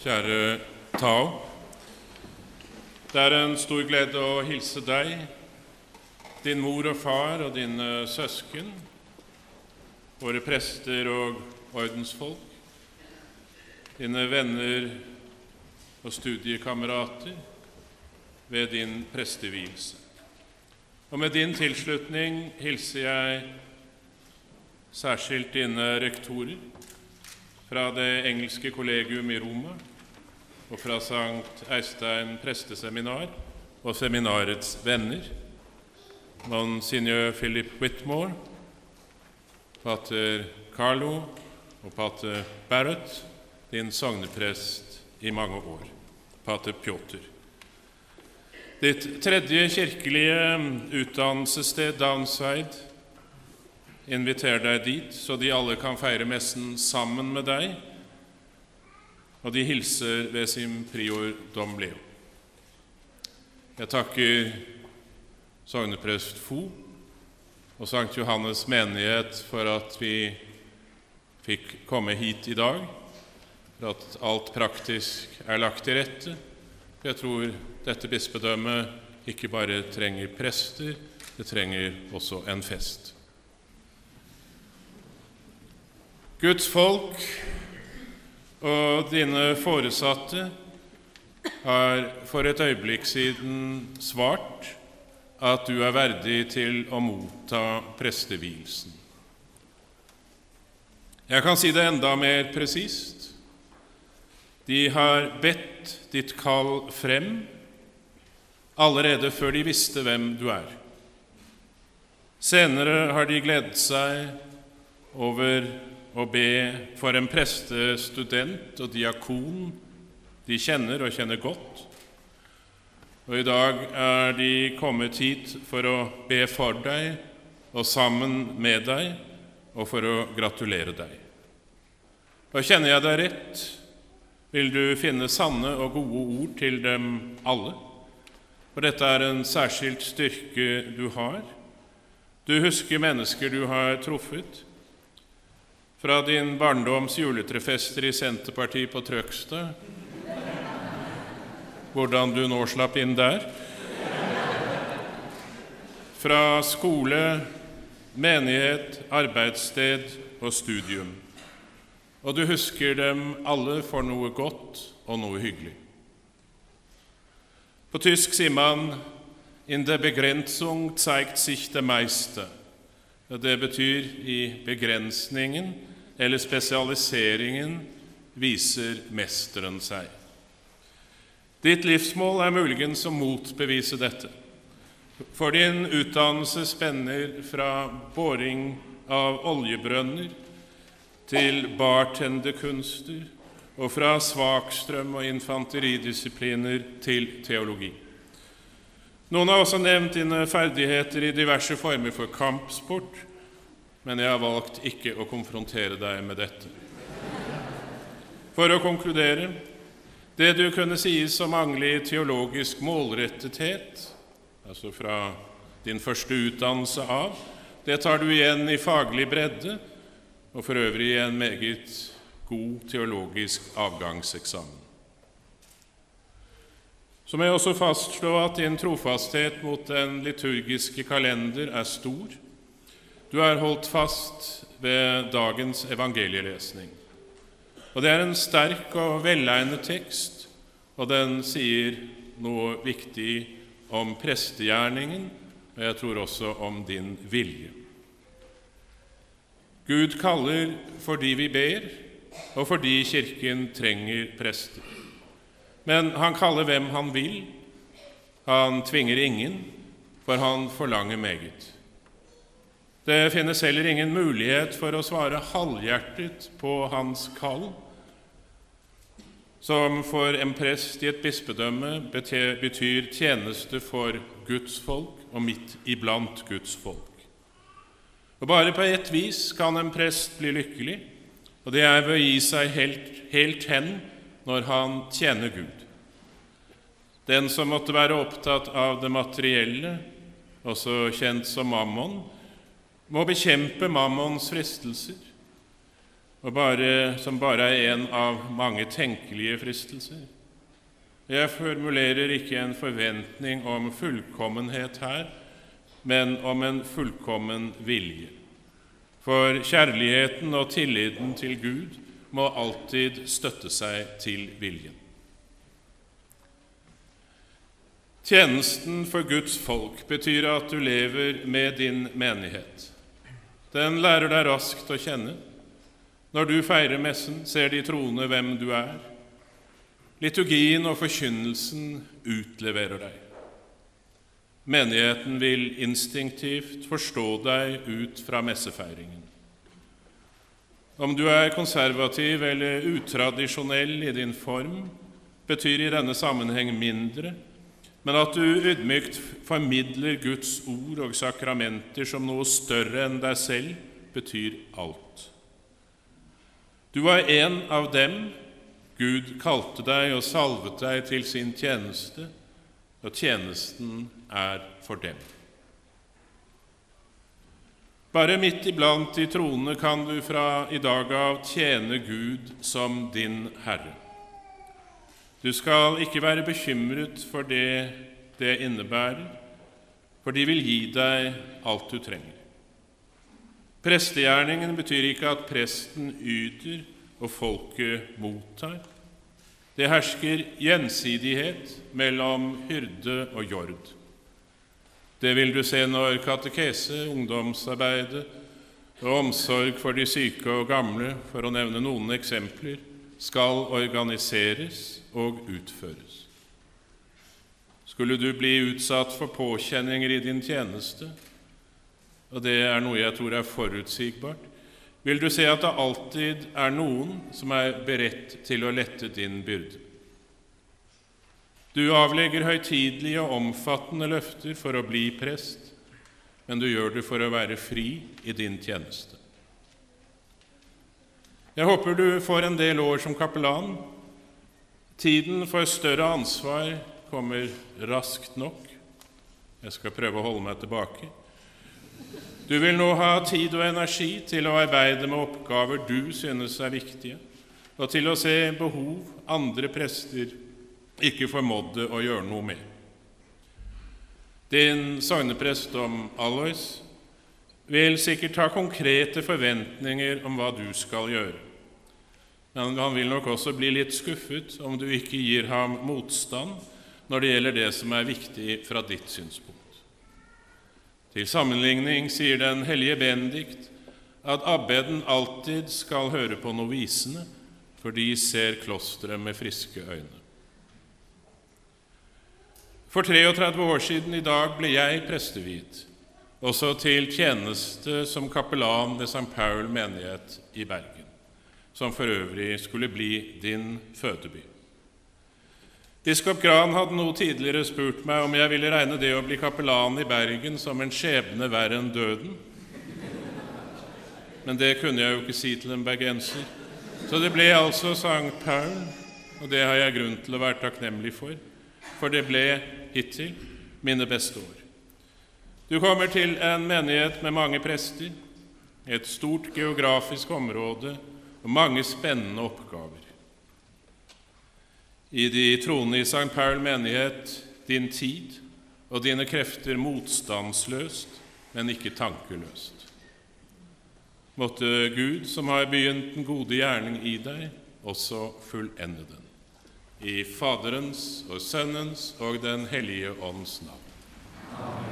Kjære Tao. Det er en stor glede å hilse deg, din mor og far og dine søsken, våre prester og ordensfolk, dine venner og studiekamerater ved din prestevielse. Og med din tilslutning hilser jeg særskilt dine rektorer fra det engelske kollegium i Roma og fra Sankt Eistein presteseminar og seminarets venner, monsignor Philip Whitmore, pater Carlo og pater Barrett, din sogneprest i mange år, pater Pjotr. Ditt tredje kirkelige utdannelsessted, Downside, inviterer deg dit, så de alle kan feire messen sammen med deg, og de hilser ved sin prior dom Leo. Jeg takker sogneprest Fo og Sankt Johannes menighet for at vi fikk komme hit i dag, for at alt praktisk er lagt til rette. For Jeg tror dette bispedømmet ikke bare trenger prester, det trenger også en fest. Guds folk og dine foresatte har for et øyeblikk siden svart at du er verdig til å motta prestevielsen. Jeg kan si det enda mer presist. De har bedt ditt kall frem allerede før de visste hvem du er. Senere har de gledet seg over å be for en prestestudent og diakon de kjenner og kjenner godt. Og i dag er de kommet hit for å be for deg og sammen med deg og for å gratulere deg. Og kjenner jeg deg rett, vil du finne sanne og gode ord til dem alle. For dette er en særskilt styrke du har. Du husker mennesker du har truffet, fra din barndoms juletrefester i Senterpartiet på Trøgstad, hvordan du nå slapp inn der, fra skole, menighet, arbeidssted og studium. Og du husker dem alle for noe godt og noe hyggelig. På tysk sier man 'In der Begrenzung zeigt sich der Meister'. Det betyr i begrensningen eller spesialiseringen viser mesteren seg. Ditt livsmål er muligens å motbevise dette. For din utdannelse spenner fra boring av oljebrønner til bartenderkunster og fra svakstrøm og infanteridisipliner til teologi. Noen har også nevnt dine ferdigheter i diverse former for kampsport, men jeg har valgt ikke å konfrontere deg med dette. For å konkludere det du kunne sies å mangle teologisk målrettethet, altså fra din første utdannelse av, det tar du igjen i faglig bredde og for øvrig i en meget god teologisk avgangseksamen. Så må jeg også fastslå at din trofasthet mot den liturgiske kalender er stor. Du er holdt fast ved dagens evangelielesning. Og Det er en sterk og velegnet tekst, og den sier noe viktig om prestegjerningen, og jeg tror også om din vilje. Gud kaller fordi vi ber, og fordi Kirken trenger prester. Men han kaller hvem han vil. Han tvinger ingen, for han forlanger meget. Det finnes heller ingen mulighet for å svare halvhjertet på hans kall, som for en prest i et bispedømme betyr tjeneste for Guds folk og midt iblant Guds folk. Og Bare på ett vis kan en prest bli lykkelig, og det er ved å gi seg helt, helt hen når han tjener Gud. Den som måtte være opptatt av det materielle, også kjent som mammon, må bekjempe mammons fristelser. bare, som bare er en av mange tenkelige fristelser. Jeg formulerer ikke en forventning om fullkommenhet her, men om en fullkommen vilje. For kjærligheten og tilliten til Gud må alltid støtte seg til viljen. Tjenesten for Guds folk betyr at du lever med din menighet. Den lærer deg raskt å kjenne. Når du feirer messen, ser de troende hvem du er. Liturgien og forkynnelsen utleverer deg. Menigheten vil instinktivt forstå deg ut fra messefeiringen. Om du er konservativ eller utradisjonell i din form, betyr i denne sammenheng mindre, men at du ydmykt formidler Guds ord og sakramenter som noe større enn deg selv, betyr alt. Du var en av dem. Gud kalte deg og salvet deg til sin tjeneste, og tjenesten er for dem. Bare midt iblant de troende kan du fra i dag av tjene Gud som din Herre. Du skal ikke være bekymret for det det innebærer, for de vil gi deg alt du trenger. Prestegjerningen betyr ikke at presten yter og folket mottar. Det hersker gjensidighet mellom hyrde og jord. Det vil du se når katekese, ungdomsarbeidet og omsorg for de syke og gamle, for å nevne noen eksempler, skal organiseres og utføres. Skulle du bli utsatt for påkjenninger i din tjeneste, og det er noe jeg tror er forutsigbart, vil du se at det alltid er noen som er beredt til å lette din byrde. Du avlegger høytidelige og omfattende løfter for å bli prest, men du gjør det for å være fri i din tjeneste. Jeg håper du får en del år som kapellan. Tiden for større ansvar kommer raskt nok. Jeg skal prøve å holde meg tilbake. Du vil nå ha tid og energi til å arbeide med oppgaver du synes er viktige, og til å se behov andre prester ikke formådde å gjøre noe med. Din sogneprest om Alois vil sikkert ha konkrete forventninger om hva du skal gjøre, men han vil nok også bli litt skuffet om du ikke gir ham motstand når det gjelder det som er viktig fra ditt synspunkt. Til sammenligning sier den hellige Benedikt at abbeden alltid skal høre på novisene, for de ser klosteret med friske øyne. For 33 år siden i dag ble jeg presteviet, også til tjeneste som kapellan ved St. Paul menighet i Bergen, som for øvrig skulle bli din fødeby. Biskop Gran hadde noe tidligere spurt meg om jeg ville regne det å bli kapellan i Bergen som en skjebne verre enn døden. Men det kunne jeg jo ikke si til en bergenser. Så det ble altså Sankt Paul, og det har jeg grunn til å være takknemlig for, for det ble hittil mine beste år. Du kommer til en menighet med mange prester, et stort geografisk område og mange spennende oppgaver i de troende i St. Paul menighet din tid og dine krefter motstandsløst, men ikke tankeløst. Måtte Gud, som har begynt den gode gjerning i deg, også fullende den. I Faderens og Sønnens og Den hellige ånds navn.